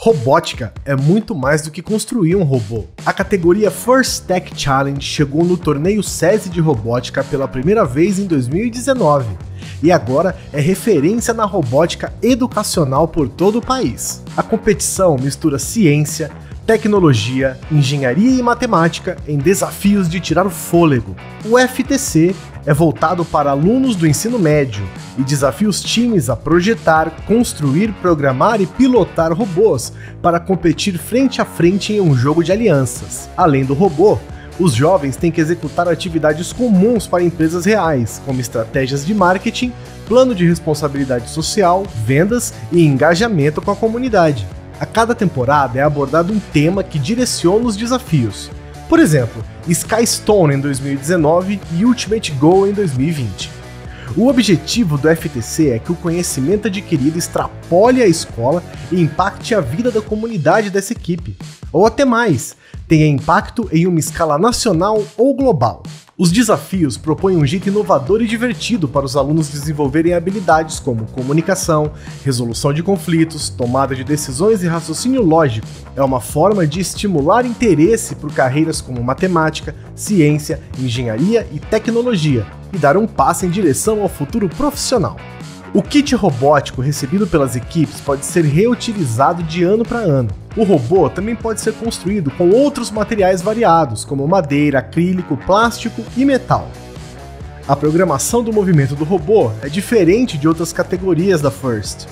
Robótica é muito mais do que construir um robô. A categoria First Tech Challenge chegou no torneio SESI de robótica pela primeira vez em 2019 e agora é referência na robótica educacional por todo o país. A competição mistura ciência, tecnologia, engenharia e matemática em desafios de tirar o fôlego. O FTC é voltado para alunos do ensino médio e desafia os times a projetar, construir, programar e pilotar robôs para competir frente a frente em um jogo de alianças. Além do robô, os jovens têm que executar atividades comuns para empresas reais, como estratégias de marketing, plano de responsabilidade social, vendas e engajamento com a comunidade. A cada temporada é abordado um tema que direciona os desafios. Por exemplo, Sky Stone em 2019 e Ultimate Go em 2020. O objetivo do FTC é que o conhecimento adquirido extrapole a escola e impacte a vida da comunidade dessa equipe, ou até mais, tenha impacto em uma escala nacional ou global. Os desafios propõem um jeito inovador e divertido para os alunos desenvolverem habilidades como comunicação, resolução de conflitos, tomada de decisões e raciocínio lógico. É uma forma de estimular interesse por carreiras como matemática, ciência, engenharia e tecnologia e dar um passo em direção ao futuro profissional. O kit robótico recebido pelas equipes pode ser reutilizado de ano para ano. O robô também pode ser construído com outros materiais variados, como madeira, acrílico, plástico e metal. A programação do movimento do robô é diferente de outras categorias da FIRST,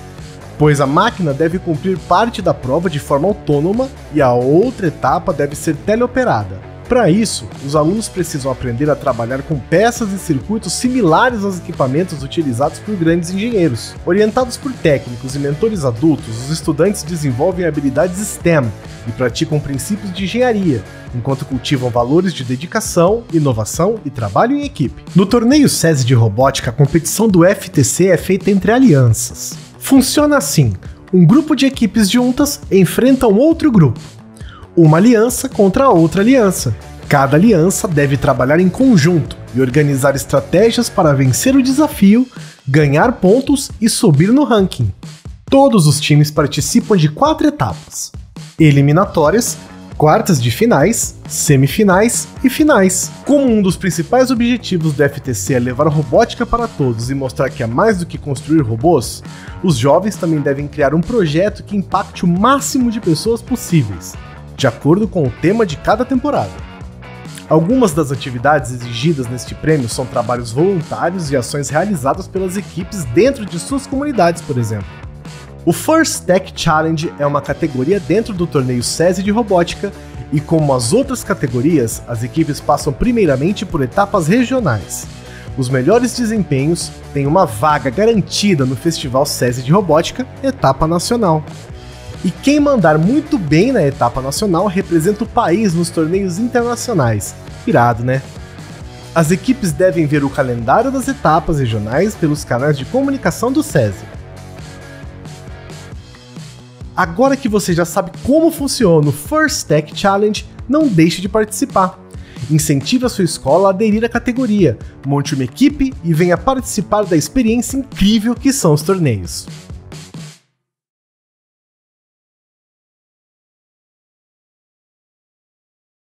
pois a máquina deve cumprir parte da prova de forma autônoma e a outra etapa deve ser teleoperada. Para isso, os alunos precisam aprender a trabalhar com peças e circuitos similares aos equipamentos utilizados por grandes engenheiros. Orientados por técnicos e mentores adultos, os estudantes desenvolvem habilidades STEM e praticam princípios de engenharia, enquanto cultivam valores de dedicação, inovação e trabalho em equipe. No torneio SESI de robótica, a competição do FTC é feita entre alianças. Funciona assim: um grupo de equipes juntas enfrenta um outro grupo uma aliança contra outra aliança. Cada aliança deve trabalhar em conjunto e organizar estratégias para vencer o desafio, ganhar pontos e subir no ranking. Todos os times participam de quatro etapas: eliminatórias, quartas de finais, semifinais e finais. Como um dos principais objetivos do FTC é levar robótica para todos e mostrar que é mais do que construir robôs, os jovens também devem criar um projeto que impacte o máximo de pessoas possíveis de acordo com o tema de cada temporada. Algumas das atividades exigidas neste prêmio são trabalhos voluntários e ações realizadas pelas equipes dentro de suas comunidades, por exemplo. O First Tech Challenge é uma categoria dentro do torneio SESI de robótica e, como as outras categorias, as equipes passam primeiramente por etapas regionais. Os melhores desempenhos têm uma vaga garantida no Festival SESI de Robótica, etapa nacional. E quem mandar muito bem na etapa nacional representa o país nos torneios internacionais. Irado, né? As equipes devem ver o calendário das etapas regionais pelos canais de comunicação do SESI. Agora que você já sabe como funciona o First Tech Challenge, não deixe de participar. Incentive a sua escola a aderir à categoria, monte uma equipe e venha participar da experiência incrível que são os torneios.